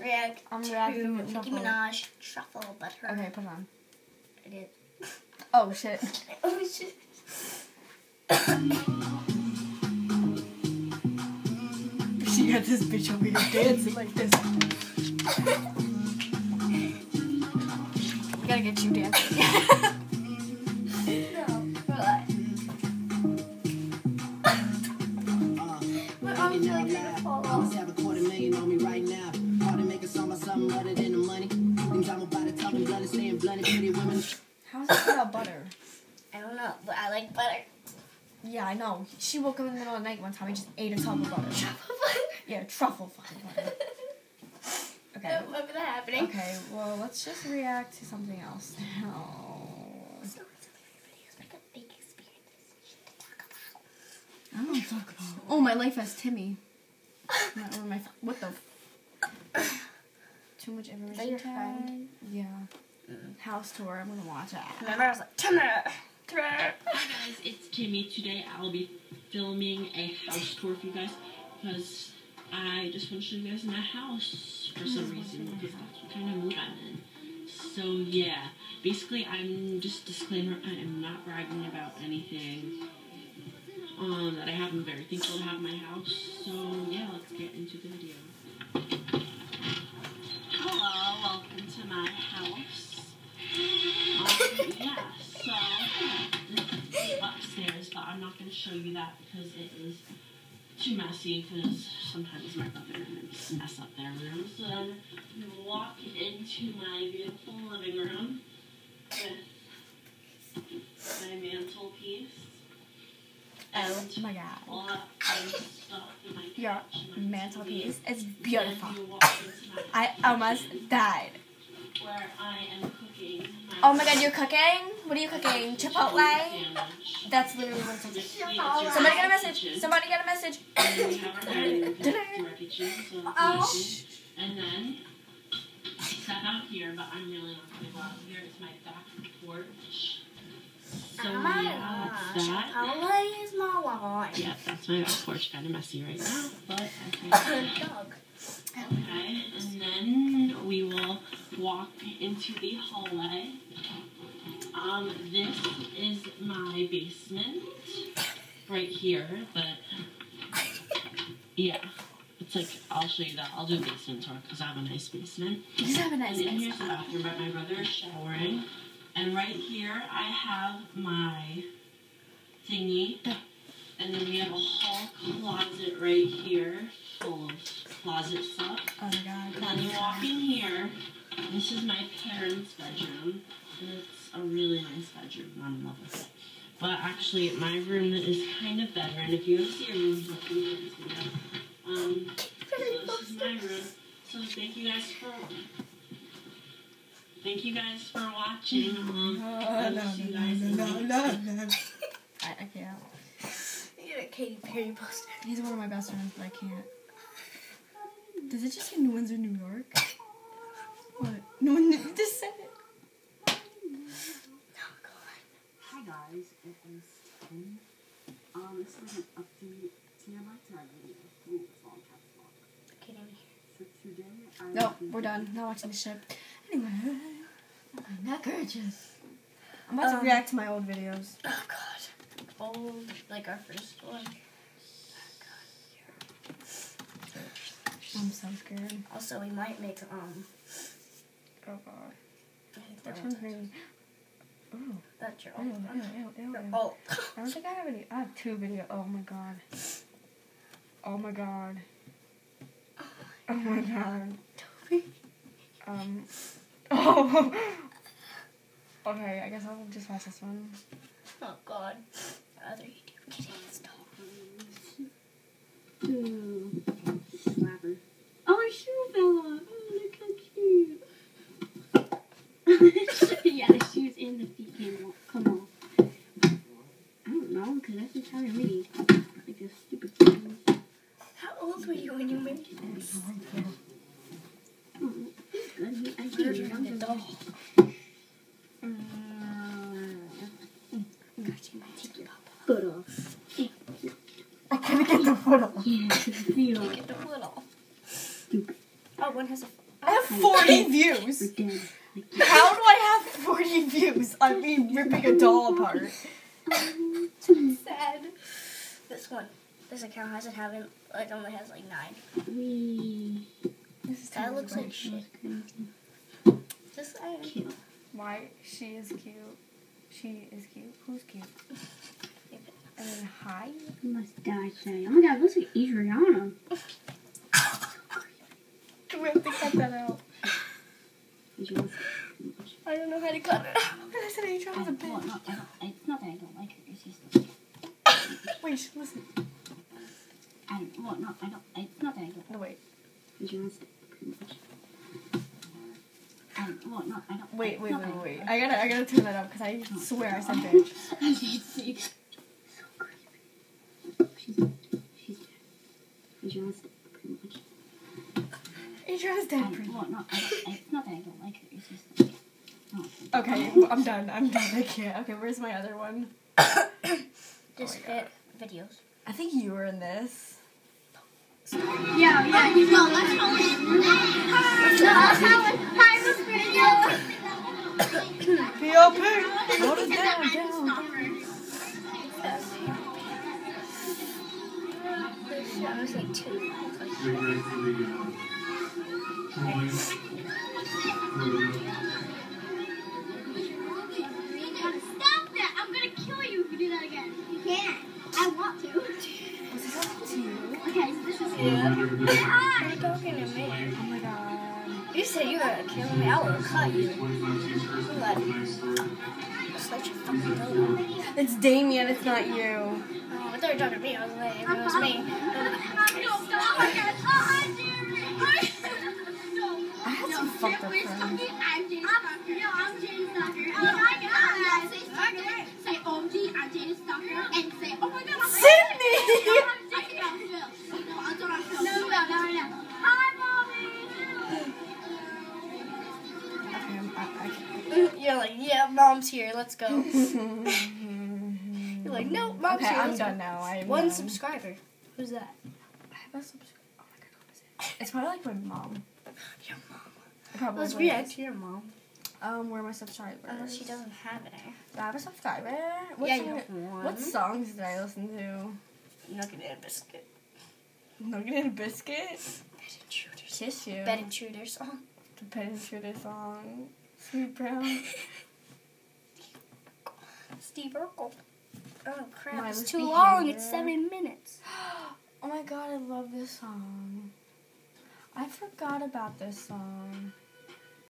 react I'm to Nicki truffle. Minaj truffle butter. Okay, put it on. I did. Oh shit. Oh shit. She got this bitch over here dancing like this. we gotta get you dancing. Yeah, She woke up in the middle of the night one time and just ate a tub of butter. Yeah, truffle fucking butter. I Okay. don't remember that happening. Okay, well, let's just react to something else now. So, so videos make a big experience. Shit to talk about. I don't talk about. Oh, my life as Timmy. My, or my, what the? Too much information. your tag? friend? Yeah. House tour. I'm gonna watch it. Remember, I was like, Timmer. Hi guys, it's Timmy. Today I'll be filming a house tour for you guys because I just want to show you guys my house for some reason because that's what kind of mood I'm in. So yeah, basically I'm just disclaimer. I am not bragging about anything. Um, that I have. I'm very thankful to have my house. So yeah, let's get into the video. I'm not going to show you that because it is too messy. Because sometimes my other rooms mess up their rooms. So then we um, walk into my beautiful living room with my mantelpiece. Oh. Oh my god. All that stuff in my Your and mantelpiece is beautiful. And you walk into my I almost died. where I am cooking. My Oh my god, you're cooking? What are you cooking? Chipotle? That's literally what it sounds like. This week it's Somebody get a message. Somebody get a message. And then we have our dining room, our kitchen, so that's Oh. And then step out here, but I'm really not gonna go out here. It's my back porch. So Oh my yeah, that's that. Chipotle is my one. Yeah, that's my back porch. Kind of messy right now, but okay. Dog. Okay, and then we will walk into the hallway. Um, this is my basement right here, but yeah, it's like I'll show you that. I'll do a basement tour because I have a nice basement. Just have a nice And then here's the bathroom, but my brother is showering. And right here, I have my thingy. And then we have a hall closet right here full of closet stuff. Oh my god. And then you walk in here. This is my parents' bedroom. And it's a really nice bedroom. I'm in love with it. But actually, my room is kind of better. And if you want to see a room, look in this video. Um, so this is my room. So thank you guys for thank you guys for watching. Um, I will see you guys in the next I, I can't. You get a Katy Perry poster. He's one of my best friends, but I can't. Does it just say New Windsor, New York? What? No one just said it. Oh god. Hi guys, it is Tim. Um, this is an update to my tag video. Ooh, it's all caps lock. Kidding me. So today I No, we're done. Not watching the ship. Anyway, neck hurts. I'm about to Um, react to my old videos. Oh god. Old, like our first one. I'm so scared. Also, we might make um. Oh god. That one's? Ooh. that's your Ew, ew, ew, ew, ew. old. I don't think I have any. I have two videos. Oh my god. Oh my god. Oh my god. Toby. Um. Oh. Okay, I guess I'll just watch this one. Oh god. Other YouTube kidding stop. Ooh, slapper. Oh, my shoe fell off. Oh, look how cute. yeah, the shoes and the feet came off. Come on. I don't know, because that's just how I made. Like this stupid thing. How old were you when you made this? Oh, it's good. I You're did an it. adult. Uh, Got you, take your foot off. I can't get the foot off. Yeah, feet off. Get the foot off. Stupid. Oh, one has a foot. I have 40 views. How do I have 40 views on me ripping a doll apart? Sad. This one. This account hasn't having like only has like nine. We This is That looks like much. shit. Cute. Why? She is cute. She is cute. Who's cute? And then hi. You must die today. Oh my god, it looks like Adriana. Do we have to cut that out? I don't know how to cut it out. I said Adriana's a Well, bitch. not, I it's not that I don't like her. It's just Wait, listen. I well, no, I don't. It's not that I don't. No, wait. Adriana's pretty much. I well, no, I don't. Wait, wait, wait, wait. I gotta, I gotta turn that up because I oh, swear I said bitch. I did see. So creepy. She's she's Adriana's pretty much. Adriana's dead. Um, pretty. well, no, I don't, it's not that I don't like her. It's just. No, Okay, um, I'm done. I'm done. I can't. Okay, where's my other one? Just Oh fit videos. I think you were in this. Yeah, yeah, you know, let's go. POP. Hold it down, down. I was like two. Stop that! I'm gonna kill you if you do that again. You can't. I want to. Was this to? Okay, so this is. Hi. You're talking to me. Oh my god. You said you were gonna kill me. I would cut you. Just let your fucking go. It's Damien, it's not you. Oh, I thought you were talking to me. I was like, if it was me. No, stop. Oh my god. Oh, hi, mom's here. Let's go. You're like, no, mom's Okay, here. I'm go." done now. I am One done. subscriber. Who's that? I have a subscriber. Oh my god, who is it? It's probably like my mom. Your mom. Probably Let's react to your mom. Um, where are my subscribers? Unless she doesn't have it. Do I have a subscriber? What yeah, song- you have one. What songs did I listen to? Nugget and biscuit. Nugget and Biscuit? Bed intruders. Tissue. Bed intruders. Oh. The Bed Intruder song. Sweet Brown. Steve Urkel. Oh crap! Mindless it's too long. It's seven minutes. Oh my god, I love this song. I forgot about this song.